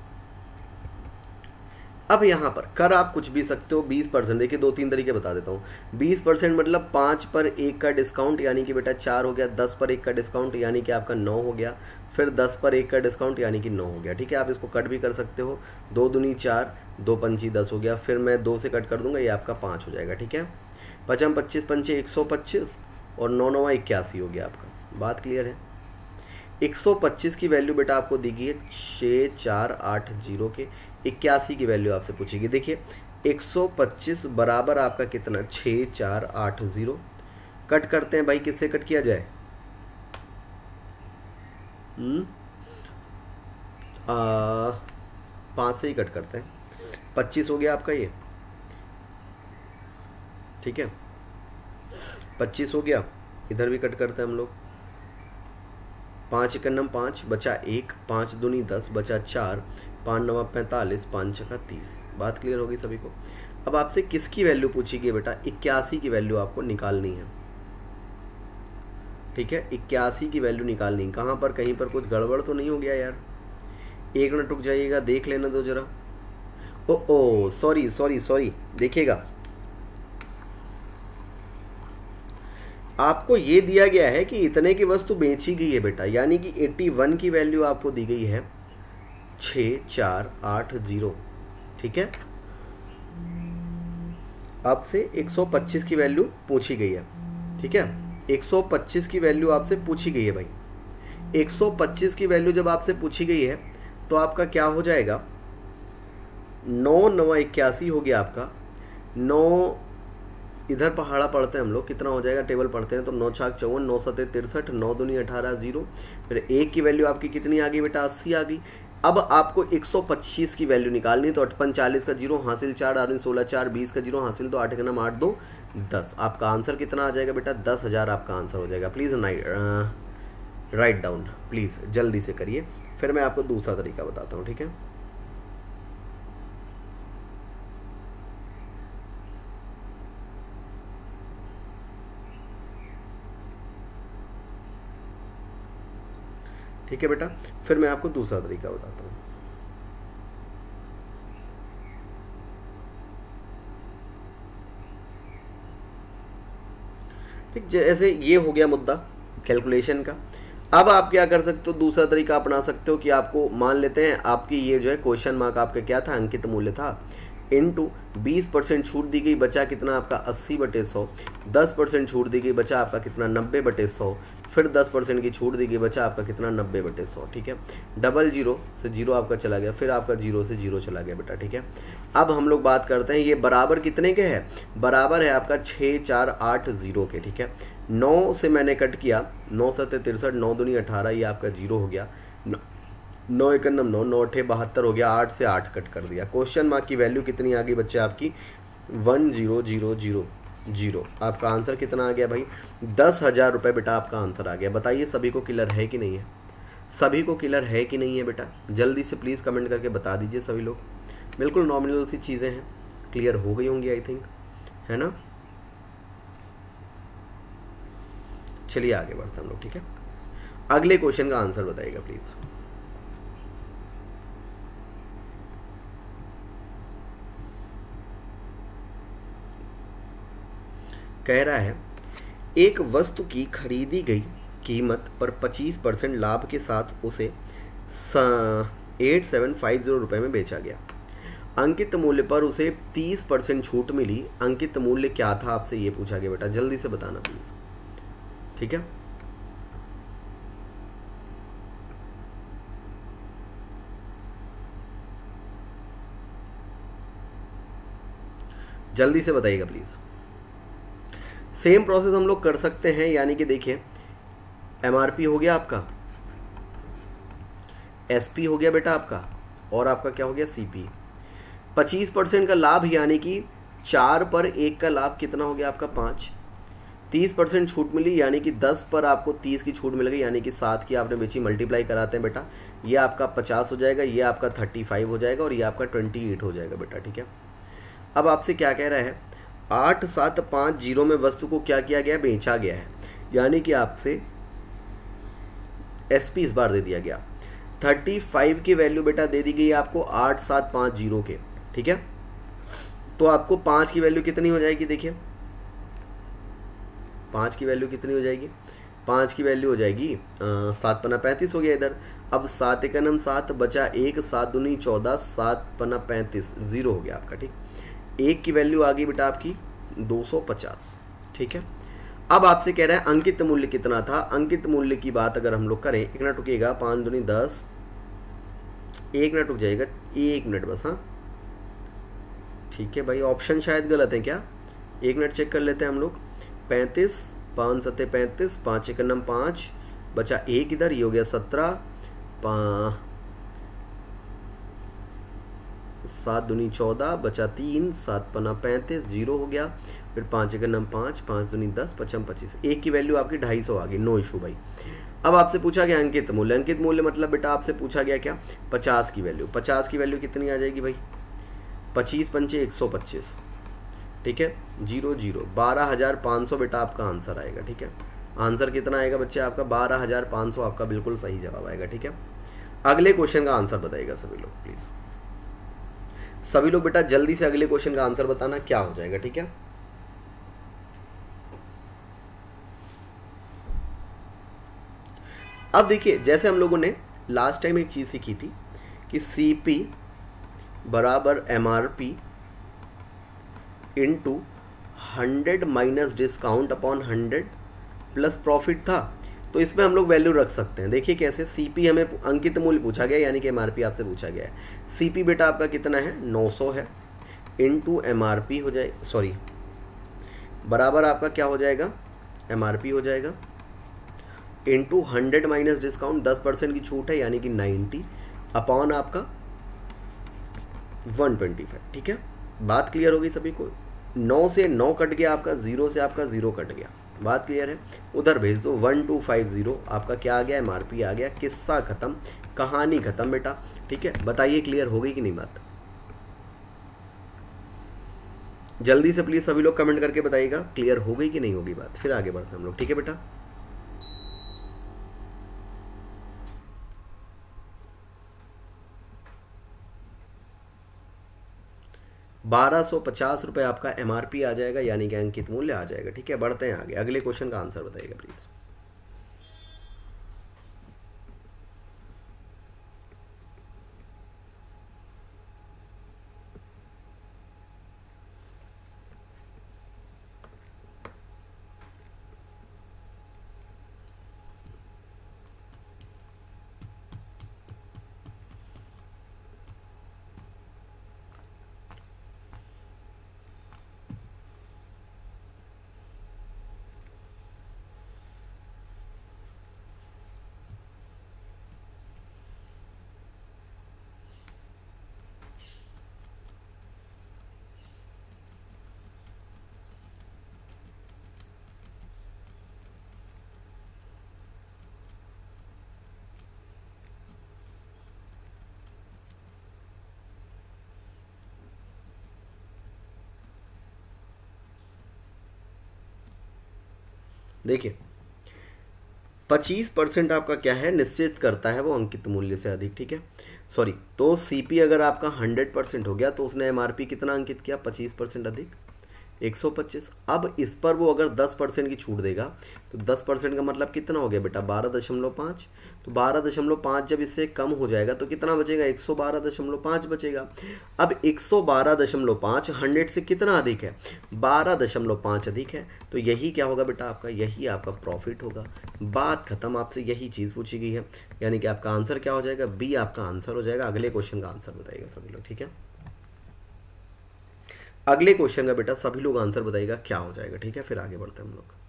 अब यहाँ पर, कर आप कुछ भी सकते हो 20 परसेंट। देखिए दो तीन तरीके बता देता हूँ। 20 परसेंट मतलब पाँच पर एक का डिस्काउंट यानी कि बेटा चार हो गया, दस पर एक का डिस्काउंट यानी कि आपका नौ हो गया। फिर दस पर एक का डिस्काउंट यानी कि नौ हो गया। ठीक है, आप इसको कट भी कर सकते हो। दो दुनी चार, दो पंची दस हो गया। फिर मैं दो से कट कर दूँगा, ये आपका पाँच हो जाएगा। ठीक है? पचम पच्चीस पंचे एक सौ पच्चीस और नौ नवा इक्यासी हो गया आपका। बात क्लियर है? 125 की वैल्यू बेटा आपको दी गई है छः चार आठ ज़ीरो के, इक्यासी की वैल्यू आपसे पूछेगी। देखिए 125 बराबर आपका कितना? छः चार आठ ज़ीरो। कट करते हैं भाई, किससे कट किया जाए? हम्म? पाँच से ही कट करते हैं। पच्चीस हो गया आपका ये। ठीक है? पच्चीस हो गया। इधर भी कट करते हैं हम लोग। पाँच इकन्नम पाँच बचा एक, पाँच दूनी दस बचा चार, पाँच नवा पैंतालीस, पाँच छका तीस। बात क्लियर होगी सभी को? अब आपसे किसकी वैल्यू पूछी गई बेटा? इक्यासी की वैल्यू आपको निकालनी है। ठीक है? इक्यासी की वैल्यू निकालनी कहाँ पर, कहीं पर कुछ गड़बड़ तो नहीं हो गया यार? एक मिनट रुक जाइएगा, देख लेना दो जरा। Oh oh sorry sorry sorry देखिएगा। आपको ये दिया गया है कि इतने की वस्तु बेची गई है बेटा, यानी कि 81 की वैल्यू आपको दी गई है छ चार, आठ ज़ीरो ठीक है? आपसे 125 की वैल्यू पूछी गई है, ठीक है? 125 की वैल्यू आपसे पूछी गई है भाई। 125 की वैल्यू जब आपसे पूछी गई है तो आपका क्या हो जाएगा? नौ नवा इक्यासी हो गया आपका। नौ इधर पहाड़ा पढ़ते हैं हम लोग, कितना हो जाएगा? टेबल पढ़ते हैं तो नौ छाक चौवन, नौ सतह तिरसठ, नौ दुनी अठारह ज़ीरो। फिर एक की वैल्यू आपकी कितनी आ गई बेटा? अस्सी आ गई। अब आपको 125 की वैल्यू निकालनी तो अठपन चालीस का ज़ीरो, हासिल चार आठ सोलह चार, बीस का ज़ीरो, हासिल तो आठ का आठ दो, दस। आपका आंसर कितना आ जाएगा बेटा? दस हज़ार आपका आंसर हो जाएगा। Please night write down, please जल्दी से करिए। फिर मैं आपको दूसरा तरीका बताता हूँ, ठीक है? ठीक है बेटा? फिर मैं आपको दूसरा तरीका बताता हूँ। ठीक, जैसे ये हो गया मुद्दा कैलकुलेशन का। अब आप क्या कर सकते हो? दूसरा तरीका अपना सकते हो कि आपको मान लेते हैं, आपकी ये जो है क्वेश्चन मार्क आपका क्या था? अंकित मूल्य था। इंटू बीस परसेंट छूट दी गई, बचा कितना? आपका अस्सी बटे सौ। दस परसेंट छूट दी गई, बचा आपका कितना? नब्बे बटे सौ। फिर दस परसेंट की छूट दी गई, बचा आपका कितना? नब्बे बटे सौ, ठीक है? डबल ज़ीरो से ज़ीरो आपका चला गया, फिर आपका ज़ीरो से ज़ीरो चला गया बेटा, ठीक है? अब हम लोग बात करते हैं, ये बराबर कितने के है? बराबर है आपका छः चार, आठ, ज़ीरो के, ठीक है? नौ से मैंने कट किया, नौ सत्तर तिरसठ, नौ, दुनी, अठारह, ये आपका ज़ीरो हो गया। नौ एक नम नौ नौ, अठे, बहत्तर हो गया, आठ से आठ कट कर दिया। क्वेश्चन मार्क की वैल्यू कितनी आ गई बच्चे आपकी? One, zero zero zero. Zero. आपका आंसर कितना आ गया भाई? दस हज़ार रुपये बेटा आपका आंसर आ गया। बताइए, सभी को किलर है कि नहीं है? सभी को किलर है कि नहीं है बेटा? जल्दी से प्लीज़ कमेंट करके बता दीजिए सभी लोग। बिल्कुल नॉमिनल सी चीज़ें हैं। क्लियर हो गई होंगी आई थिंक है ना? चलिए आगे बढ़ते हम लोग, ठीक है? अगले क्वेश्चन का आंसर बताइएगा प्लीज़ कह रहा है, एक वस्तु की खरीदी गई कीमत पर 25 परसेंट लाभ के साथ उसे एट सेवन फाइव ज़ीरो रुपये में बेचा गया। अंकित मूल्य पर उसे 30 परसेंट छूट मिली। अंकित मूल्य क्या था आपसे ये पूछा गया बेटा, जल्दी से बताना प्लीज़ ठीक है? जल्दी से बताइएगा प्लीज़ सेम प्रोसेस हम लोग कर सकते हैं, यानी कि देखिए एमआरपी हो गया आपका एसपी हो गया बेटा आपका, और आपका क्या हो गया? सी पी पच्चीस परसेंट का लाभ, यानी कि चार पर एक का लाभ कितना हो गया आपका? पाँच। तीस परसेंट छूट मिली, यानी कि दस पर आपको तीस की छूट मिल गई, यानी कि सात की आपने बेची मल्टीप्लाई कराते हैं बेटा। ये आपका पचास हो जाएगा, ये आपका थर्टी फाइव हो जाएगा, और ये आपका ट्वेंटी एट हो जाएगा बेटा, ठीक है? अब आपसे क्या कह रहा है? आठ सात पाँच ज़ीरो में वस्तु को क्या किया गया? बेचा गया है। यानी कि आपसे एसपी इस बार दे दिया गया। थर्टी फाइव की वैल्यू बेटा दे दी गई आपको आठ सात पाँच ज़ीरो के। ठीक है? तो आपको पाँच की वैल्यू कितनी हो जाएगी देखिए। पाँच की वैल्यू कितनी हो जाएगी? पाँच की वैल्यू हो जाएगी सात पना पैंतीस हो गया इधर। अब सात एक नम सात बचा एक, सात दुनी चौदह, सात पना पैंतीस, ज़ीरो हो गया आपका, ठीक? एक की वैल्यू आ गई बेटा आपकी 250 ठीक है? अब आपसे कह रहा है अंकित मूल्य कितना था? अंकित मूल्य की बात अगर हम लोग करें, एक मिनट रुकेगा पाँच दुनी दस, एक मिनट रुक जाएगा एक मिनट बस हाँ? ठीक है भाई ऑप्शन शायद गलत है क्या? एक मिनट चेक कर लेते हैं हम लोग। पैंतीस, पाँच सत्ते पैंतीस, पाँच एक नम पाँच, बचा एक इधर, ये हो गया सत्रह सात दुनी चौदह, बचा तीन, सात पन्ना पैंतीस, ज़ीरो हो गया। फिर पाँच एक नम पाँच पाँच दुनी दस पचम पच्चीस। एक की वैल्यू आपकी ढाई सौ आ गई नो इशू भाई। अब आपसे पूछा गया अंकित मूल्य। अंकित मूल्य मतलब बेटा आपसे पूछा गया क्या? पचास की वैल्यू पचास की वैल्यू कितनी आ जाएगी भाई? पच्चीस पंचे एक सौ पच्चीस। ठीक है? Zero zero. बारह हज़ार पाँच सौ बेटा आपका आंसर आएगा, ठीक है? आंसर कितना आएगा बच्चे आपका? बारह हज़ार पाँच सौ आपका बिल्कुल सही जवाब आएगा, ठीक है? अगले क्वेश्चन का आंसर बताइएगा सभी लोग प्लीज़ सभी लोग बेटा जल्दी से अगले क्वेश्चन का आंसर बताना क्या हो जाएगा, ठीक है? अब देखिए, जैसे हम लोगों ने लास्ट टाइम एक चीज़ सीखी थी कि सी पी बराबर M R P into hundred minus discount upon hundred plus profit था। तो इसमें हम लोग वैल्यू रख सकते हैं। देखिए कैसे सीपी हमें अंकित मूल्य पूछा गया यानी कि एमआरपी आपसे पूछा गया है। सीपी बेटा आपका कितना है? 900 है। इन टू एम हो जाए सॉरी बराबर आपका क्या हो जाएगा? एमआरपी हो जाएगा। इंटू हंड्रेड माइनस डिस्काउंट दस परसेंट की छूट है, यानी कि नाइन्टी। अपॉन आपका वन ट्वेंटी फाइव, ठीक है? बात क्लियर होगी सभी को? नौ से नौ कट गया आपका ज़ीरो से आपका ज़ीरो कट गया। बात क्लियर है? उधर भेज दो वन टू फाइव ज़ीरो आपका क्या आ गया? एम आ गया। किस्सा ख़त्म, कहानी ख़त्म बेटा, ठीक है? बताइए क्लियर हो गई कि नहीं बात? जल्दी से प्लीज़ सभी लोग कमेंट करके बताइएगा क्लियर हो गई कि नहीं होगी बात? फिर आगे बढ़ते हम लोग, ठीक है बेटा? बारह सौ पचास रुपये आपका एमआरपी आ जाएगा, यानी कि अंकित मूल्य आ जाएगा। ठीक है, बढ़ते हैं आगे। अगले क्वेश्चन का आंसर बताइएगा प्लीज़ देखिए, पच्चीस परसेंट आपका क्या है, निश्चित करता है वो अंकित मूल्य से अधिक, ठीक है? सॉरी तो सीपी अगर आपका हंड्रेड परसेंट हो गया तो उसने एमआरपी कितना अंकित किया? पच्चीस परसेंट अधिक। 125 अब इस पर वो अगर 10 परसेंट की छूट देगा तो 10 परसेंट का मतलब कितना हो गया बेटा? बारह दशमलव पाँच। तो बारह दशमलव पाँच जब इससे कम हो जाएगा तो कितना बचेगा? एक सौ बारह दशमलव पाँच बचेगा। अब एक सौ बारह दशमलव पाँच हंड्रेड से कितना अधिक है? बारह दशमलव पाँच अधिक है। तो यही क्या होगा बेटा आपका? यही आपका प्रॉफिट होगा। बात खत्म। आपसे यही चीज़ पूछी गई है। यानी कि आपका आंसर क्या हो जाएगा? बी आपका आंसर हो जाएगा। अगले क्वेश्चन का आंसर बताइएगा सभी लोग ठीक है? अगले क्वेश्चन का बेटा सभी लोग आंसर बताइएगा क्या हो जाएगा, ठीक है? फिर आगे बढ़ते हैं हम लोग।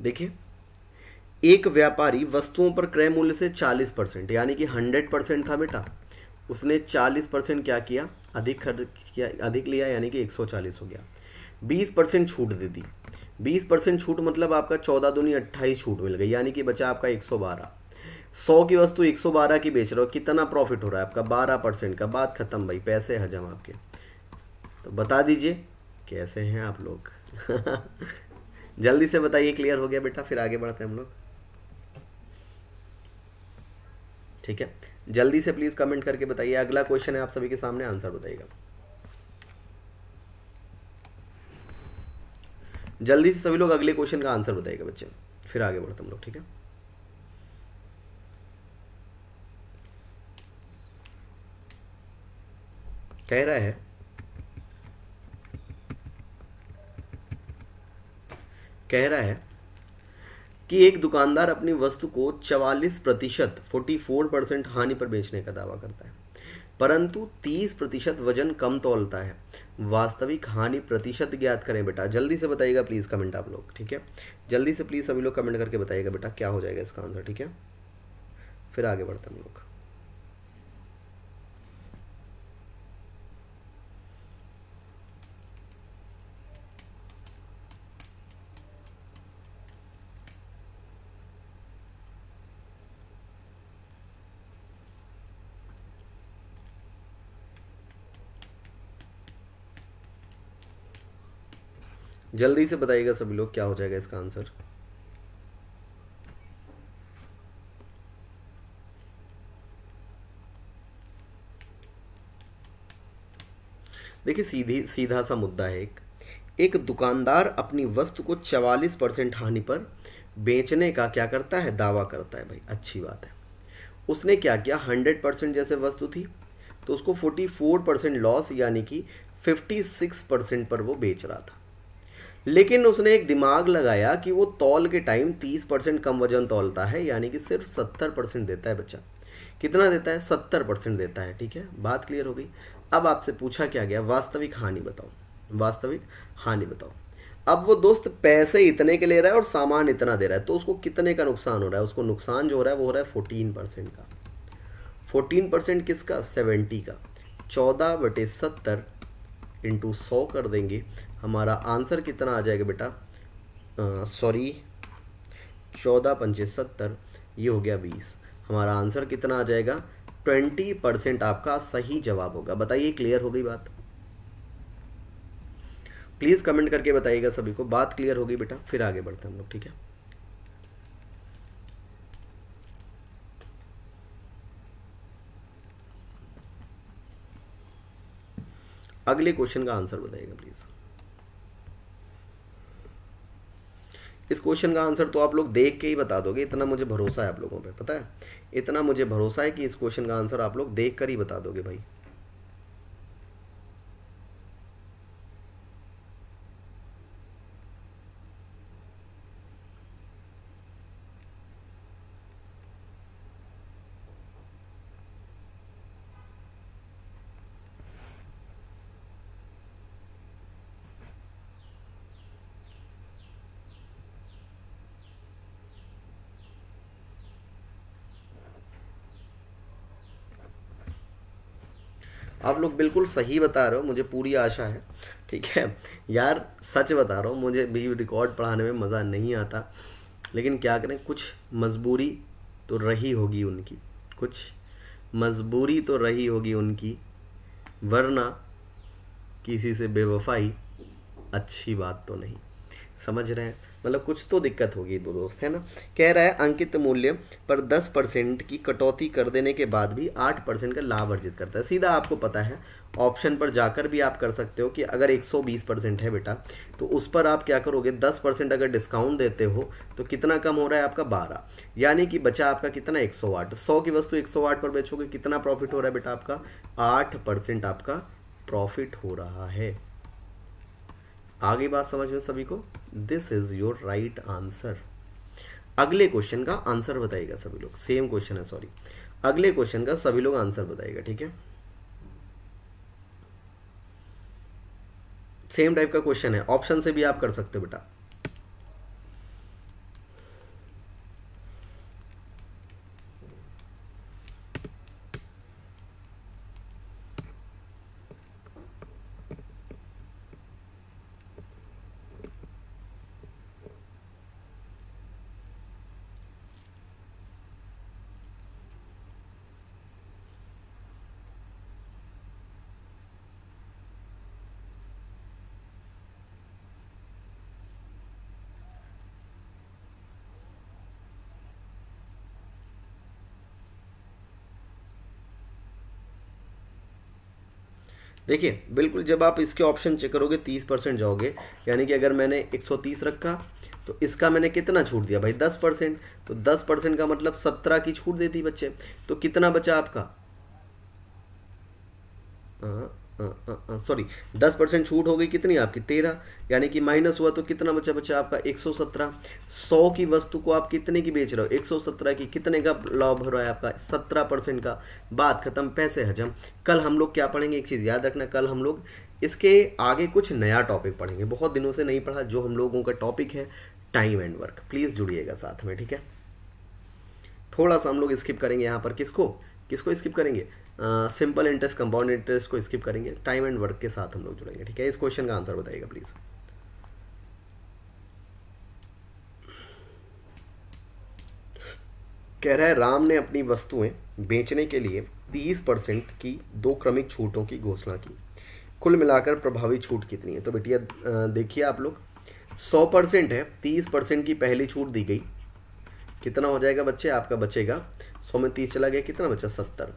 देखिए, एक व्यापारी वस्तुओं पर क्रय मूल्य से 40 परसेंट, यानी कि 100 परसेंट था बेटा। उसने 40 परसेंट क्या किया? अधिक खर्च किया, अधिक लिया, यानी कि 140 हो गया। 20 परसेंट छूट दे दी। 20 परसेंट छूट मतलब आपका चौदह दूनी अट्ठाईस छूट मिल गई, यानी कि बचा आपका 112 सौ की वस्तु 112 की बेच रहे हो, कितना प्रॉफिट हो रहा है आपका? 12 परसेंट का, बात खत्म भाई, पैसे हजम आपके। तो बता दीजिए, कैसे हैं आप लोग? जल्दी से बताइए क्लियर हो गया बेटा, फिर आगे बढ़ते हैं हम लोग। ठीक है? जल्दी से प्लीज़ कमेंट करके बताइए। अगला क्वेश्चन है आप सभी के सामने आंसर बताइएगा। जल्दी से सभी लोग अगले क्वेश्चन का आंसर बताइएगा बच्चे। फिर आगे बढ़ते हम लोग, ठीक है? कह रहा है कह रहा है कि एक दुकानदार अपनी वस्तु को 44 प्रतिशत फोर्टी परसेंट हानि पर बेचने का दावा करता है। परंतु 30 प्रतिशत वज़न कम तोलता है। वास्तविक हानि प्रतिशत ज्ञात करें बेटा। जल्दी से बताइएगा प्लीज़ कमेंट आप लोग, ठीक है? जल्दी से प्लीज़ सभी लोग कमेंट करके बताइएगा बेटा, क्या हो जाएगा इसका आंसर ठीक है? फिर आगे बढ़ते हम लोग। जल्दी से बताइएगा सभी लोग क्या हो जाएगा इसका आंसर। देखिए, सीधी, सीधा सा मुद्दा है एक। एक दुकानदार अपनी वस्तु को 44 परसेंट हानि पर बेचने का क्या करता है? दावा करता है भाई, अच्छी बात है। उसने क्या किया? 100 परसेंट जैसे वस्तु थी तो उसको 44 परसेंट लॉस, यानी कि 56 परसेंट पर वो बेच रहा था। लेकिन उसने एक दिमाग लगाया कि वो तौल के टाइम 30 परसेंट कम वज़न तौलता है, यानी कि सिर्फ़ 70 परसेंट देता है बच्चा। कितना देता है? 70 परसेंट देता है, ठीक है? बात क्लियर हो गई? अब आपसे पूछा क्या गया? वास्तविक हानि बताओ। वास्तविक हानि बताओ। अब वो दोस्त पैसे इतने के ले रहा है और सामान इतना दे रहा है तो उसको कितने का नुकसान हो रहा है? उसको नुकसान जो हो रहा है, वो हो रहा है फोर्टीन परसेंट का। फोर्टीन परसेंट किसका? सेवेंटी का। चौदह बटे सत्तर इंटू सौ कर देंगे। हमारा आंसर कितना आ जाएगा बेटा? सॉरी चौदह पंचे सत्तर, ये हो गया बीस। हमारा आंसर कितना आ जाएगा? ट्वेंटी परसेंट आपका सही जवाब होगा। बताइए, क्लियर हो गई बात? प्लीज़ कमेंट करके बताइएगा सभी को। बात क्लियर होगी बेटा, फिर आगे बढ़ते हम लोग, ठीक है? अगले क्वेश्चन का आंसर बताइएगा, प्लीज़। इस क्वेश्चन का आंसर तो आप लोग देख के ही बता दोगे, इतना मुझे भरोसा है आप लोगों पे, पता है? इतना मुझे भरोसा है कि इस क्वेश्चन का आंसर आप लोग देख कर ही बता दोगे भाई। आप लोग बिल्कुल सही बता रहे हो, मुझे पूरी आशा है, ठीक है? यार, सच बता रहा हूँ, मुझे भी रिकॉर्ड पढ़ाने में मज़ा नहीं आता, लेकिन क्या करें, कुछ मजबूरी तो रही होगी उनकी, कुछ मजबूरी तो रही होगी उनकी, वरना किसी से बेवफाई अच्छी बात तो नहीं। समझ रहे हैं। मतलब कुछ तो दिक्कत होगी दो दोस्त, है ना? कह रहा है, अंकित मूल्य पर 10 परसेंट की कटौती कर देने के बाद भी 8 परसेंट का लाभ अर्जित करता है। सीधा आपको पता है, ऑप्शन पर जाकर भी आप कर सकते हो कि अगर 120 परसेंट है बेटा तो उस पर आप क्या करोगे? 10 परसेंट अगर डिस्काउंट देते हो तो कितना कम हो रहा है आपका? 12 यानी कि बचा आपका कितना? एक सौ सौ की वस्तु एक सौ आठ पर बेचोगे, कितना प्रॉफिट हो रहा है बेटा आपका? आठ परसेंट आपका प्रॉफिट हो रहा है। आगे बात समझ में सभी को? This is your right answer अगले क्वेश्चन का आंसर बताएगा सभी लोग। सेम क्वेश्चन है सॉरी अगले क्वेश्चन का सभी लोग आंसर बताएगा, ठीक है? सेम टाइप का क्वेश्चन है। ऑप्शन से भी आप कर सकते हो, बेटा। देखिए, बिल्कुल जब आप इसके ऑप्शन चेक करोगे, तीस परसेंट जाओगे, यानी कि अगर मैंने एक सौ तीस रखा तो इसका मैंने कितना छूट दिया भाई? दस परसेंट। तो दस परसेंट का मतलब सत्रह की छूट देती बच्चे। तो कितना बचा आपका? हाँ सॉरी दस परसेंट छूट हो गई कितनी आपकी? तेरह। यानी कि माइनस हुआ तो कितना बचा बचा आपका? एक सौ सत्रह। सौ की वस्तु को आप कितने की बेच रहे हो? एक सौ सत्रह की कितने का लाभ हो रहा है आपका? सत्रह परसेंट का। बात खत्म, पैसे हजम। कल हम लोग क्या पढ़ेंगे? एक चीज़ याद रखना, कल हम लोग इसके आगे कुछ नया टॉपिक पढ़ेंगे। बहुत दिनों से नहीं पढ़ा, जो हम लोगों का टॉपिक है टाइम एंड वर्क प्लीज़ जुड़िएगा साथ में, ठीक है? थोड़ा सा हम लोग स्किप करेंगे यहाँ पर किसको? किसको स्किप करेंगे? सिंपल इंटरेस्ट कंपाउंड इंटरेस्ट को स्किप करेंगे। टाइम एंड वर्क के साथ हम लोग जुड़ेंगे, ठीक है? इस क्वेश्चन का आंसर बताइएगा प्लीज़ कह रहा है, राम ने अपनी वस्तुएँ बेचने के लिए 30 परसेंट की दो क्रमिक छूटों की घोषणा की। कुल मिलाकर प्रभावी छूट कितनी है? तो बेटिया देखिए आप लोग, सौ परसेंट है, तीस परसेंट की पहली छूट दी गई। कितना हो जाएगा बच्चे? आपका बचेगा सौ में तीस चला गया, कितना बचा? सत्तर।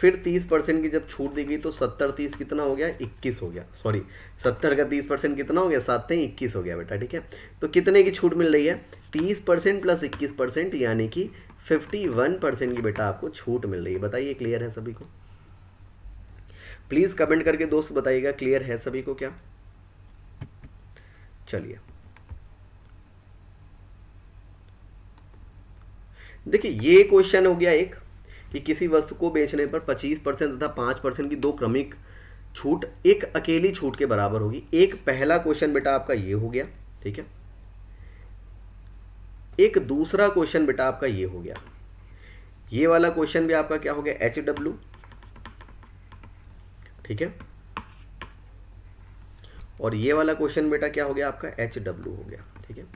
फिर तीस परसेंट की जब छूट दी गई तो सत्तर तीस कितना हो गया? इक्कीस हो गया। सॉरी सत्तर का तीस परसेंट कितना हो गया? सात ही इक्कीस हो गया बेटा, ठीक है? तो कितने की छूट मिल रही है? तीस परसेंट प्लस इक्कीस परसेंट, यानी कि फिफ्टी वन परसेंट की बेटा आपको छूट मिल रही है। बताइए क्लियर है सभी को? प्लीज़ कमेंट करके दोस्त बताइएगा क्लियर है सभी को क्या? चलिए। देखिए, ये क्वेश्चन हो गया एक, कि किसी वस्तु को बेचने पर 25 परसेंट तथा 5 परसेंट की दो क्रमिक छूट, एक अकेली छूट के बराबर होगी। एक पहला क्वेश्चन बेटा आपका ये हो गया, ठीक है? एक दूसरा क्वेश्चन बेटा आपका ये हो गया। ये वाला क्वेश्चन भी आपका क्या हो गया? एच डब्ल्यू ठीक है? और ये वाला क्वेश्चन बेटा क्या हो गया? आपका एच डब्ल्यू हो गया, ठीक है?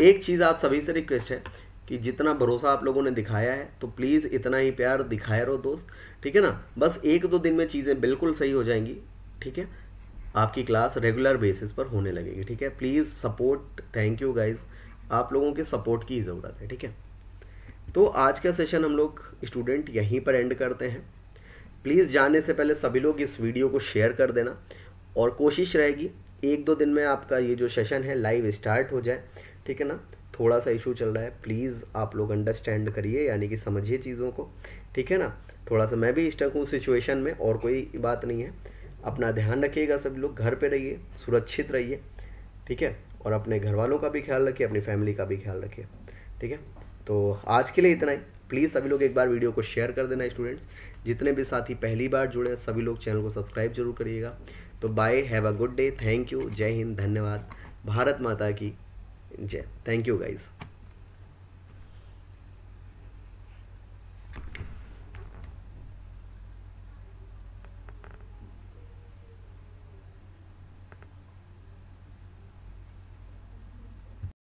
एक चीज़ आप सभी से रिक्वेस्ट है कि जितना भरोसा आप लोगों ने दिखाया है तो प्लीज़ इतना ही प्यार दिखाए रहो दोस्त, ठीक है ना? बस एक दो दिन में चीज़ें बिल्कुल सही हो जाएँगी, ठीक है? आपकी क्लास रेगुलर बेसिस पर होने लगेगी, ठीक है? Please support thank you guys आप लोगों के सपोर्ट की ज़रूरत है, ठीक है? तो आज का सेशन हम लोग स्टूडेंट यहीं पर एंड करते हैं। प्लीज़ जाने से पहले सभी लोग इस वीडियो को शेयर कर देना, और कोशिश रहेगी, एक दो दिन में आपका ये जो सेशन है लाइव स्टार्ट हो जाए, ठीक है ना? थोड़ा सा इशू चल रहा है। प्लीज़ आप लोग अंडरस्टैंड करिए, यानी कि समझिए चीज़ों को। ठीक है ना? थोड़ा सा मैं भी स्टक हूँ सिचुएशन में, और कोई बात नहीं है। अपना ध्यान रखिएगा सभी लोग, घर पे रहिए, सुरक्षित रहिए। ठीक है? और अपने घर वालों का भी ख्याल रखिए, अपनी फैमिली का भी ख्याल रखिए। ठीक है? तो आज के लिए इतना ही। प्लीज़ सभी लोग एक बार वीडियो को शेयर कर देना स्टूडेंट्स जितने भी साथी पहली बार जुड़े हैं, सभी लोग चैनल को सब्सक्राइब ज़रूर करिएगा। तो bye have a good day thank you Jai Hind. धन्यवाद। भारत माता की। जय। Thank you guys